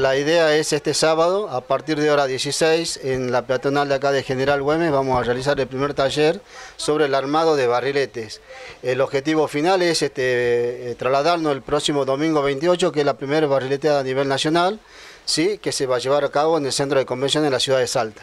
la idea es este sábado, a partir de hora 16, en la peatonal de acá de General Güemes, vamos a realizar el primer taller sobre el armado de barriletes. El objetivo final es este, eh, trasladarnos el próximo domingo 28, que es la primera barrileteada a nivel nacional, ¿sí? que se va a llevar a cabo en el centro de convención de la ciudad de Salta.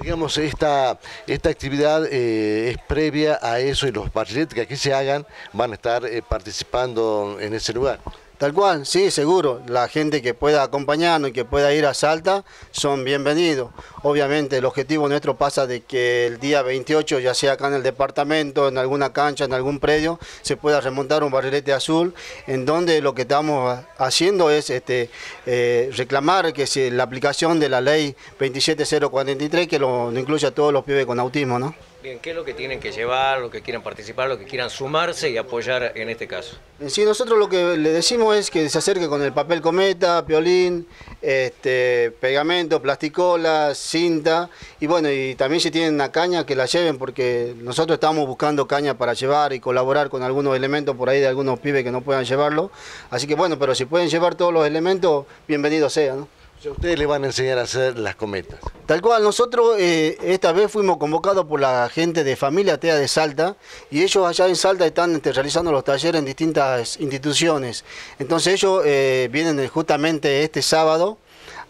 Digamos, esta, esta actividad eh, es previa a eso y los barriletes que aquí se hagan van a estar eh, participando en ese lugar. Tal cual, sí, seguro. La gente que pueda acompañarnos y que pueda ir a Salta son bienvenidos. Obviamente el objetivo nuestro pasa de que el día 28, ya sea acá en el departamento, en alguna cancha, en algún predio, se pueda remontar un barrilete azul, en donde lo que estamos haciendo es este, eh, reclamar que la aplicación de la ley 27043, que lo, lo incluye a todos los pibes con autismo, ¿no? Bien, ¿qué es lo que tienen que llevar, lo que quieran participar, lo que quieran sumarse y apoyar en este caso? Sí, nosotros lo que le decimos es que se acerque con el papel cometa, piolín, este, pegamento, plasticola, cinta y bueno, y también si tienen una caña que la lleven porque nosotros estamos buscando caña para llevar y colaborar con algunos elementos por ahí de algunos pibes que no puedan llevarlo. Así que bueno, pero si pueden llevar todos los elementos, bienvenido sea, ¿no? Ustedes le van a enseñar a hacer las cometas. Tal cual, nosotros eh, esta vez fuimos convocados por la gente de Familia TEA de Salta y ellos allá en Salta están este, realizando los talleres en distintas instituciones. Entonces ellos eh, vienen justamente este sábado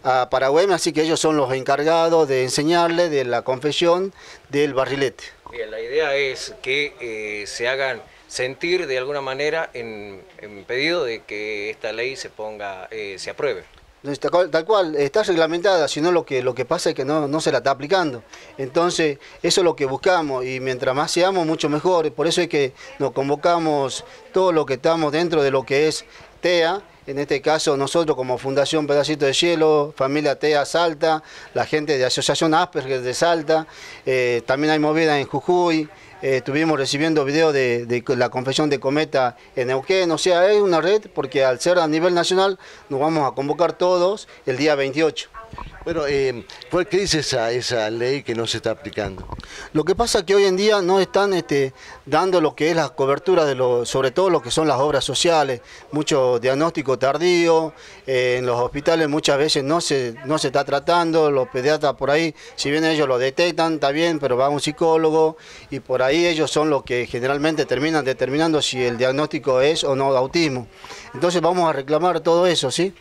a Paraguay, así que ellos son los encargados de enseñarle de la confesión del barrilete. Bien, la idea es que eh, se hagan sentir de alguna manera en, pedido de que esta ley se ponga, se apruebe. Tal cual, está reglamentada, sino lo que, lo que pasa es que no, se la está aplicando. Entonces, eso es lo que buscamos y mientras más seamos, mucho mejor. Por eso es que nos convocamos todo lo que estamos dentro de lo que es TEA, en este caso nosotros como Fundación Pedacito de Cielo, Familia TEA Salta, la gente de Asociación Asperger de Salta, eh, también hay movida en Jujuy, eh, estuvimos recibiendo videos de, la confesión de Cometa en Neuquén, o sea, es una red porque al ser a nivel nacional nos vamos a convocar todos el día 28. Bueno, eh, ¿qué dice esa, esa ley que no se está aplicando? Lo que pasa es que hoy en día no están este, dando lo que es la cobertura de lo, sobre todo lo que son las obras sociales, mucho diagnóstico tardío, eh, en los hospitales muchas veces no se, no se está tratando, los pediatras por ahí, si bien ellos lo detectan, está bien, pero va un psicólogo y por ahí ellos son los que generalmente terminan determinando si el diagnóstico es o no de autismo. Entonces vamos a reclamar todo eso, ¿sí?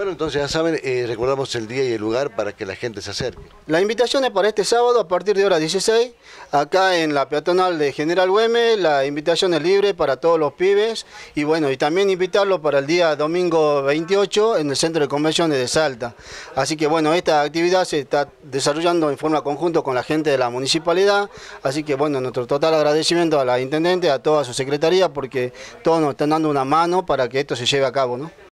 Bueno, entonces ya saben, eh, recordamos el día y el lugar para que la gente se acerque. La invitación es para este sábado a partir de hora 16, acá en la peatonal de General Güemes, la invitación es libre para todos los pibes y bueno, y también invitarlo para el día domingo 28 en el Centro de Convenciones de Salta. Así que bueno, esta actividad se está desarrollando en forma conjunta con la gente de la municipalidad, así que bueno, nuestro total agradecimiento a la Intendente, a toda su secretaría, porque todos nos están dando una mano para que esto se lleve a cabo, ¿no?